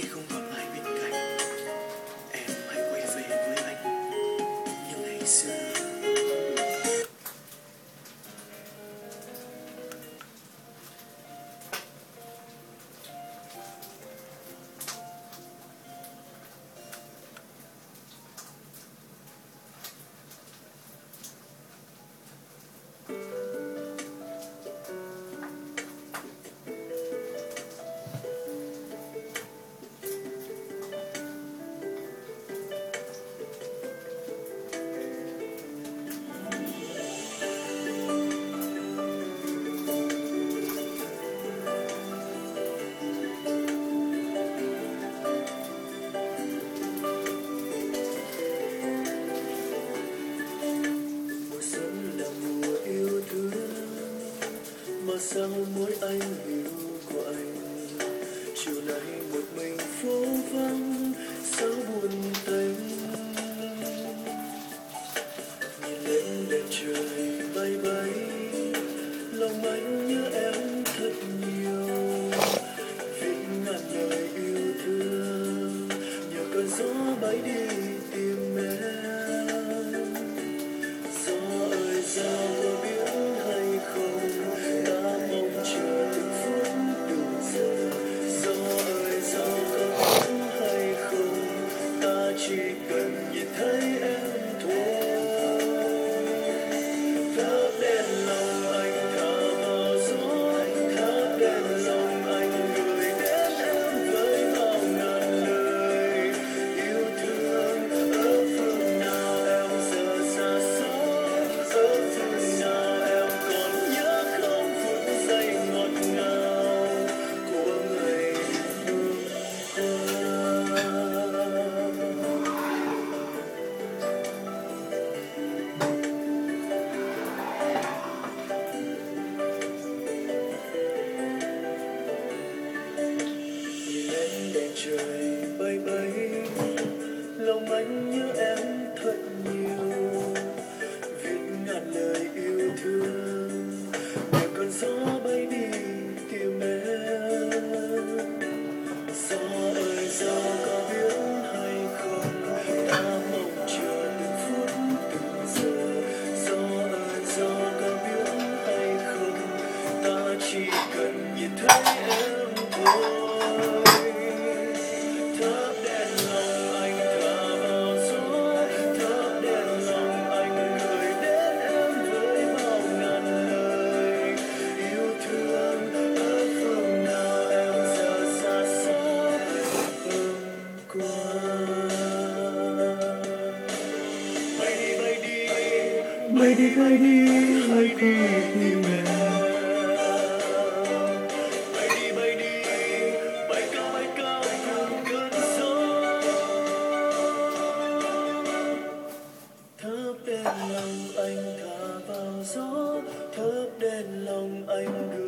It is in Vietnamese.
dijo un sao mỗi anh yêu của anh. Chiều nay một mình phố vắng sao buồn tênh nhìn lên đèn trời bay bay, lòng anh nhớ em chỉ cần nhìn thấy em thôi. Thắp đèn lòng anh thả vào gió thắp đèn lòng anh gửi đến em với bao ngàn lời. Yêu thương ở phương nào em giờ xa xôi. Hôm qua bay đi bay đi bay đi bay đi. hãy cứ tìm đèn lòng anh thả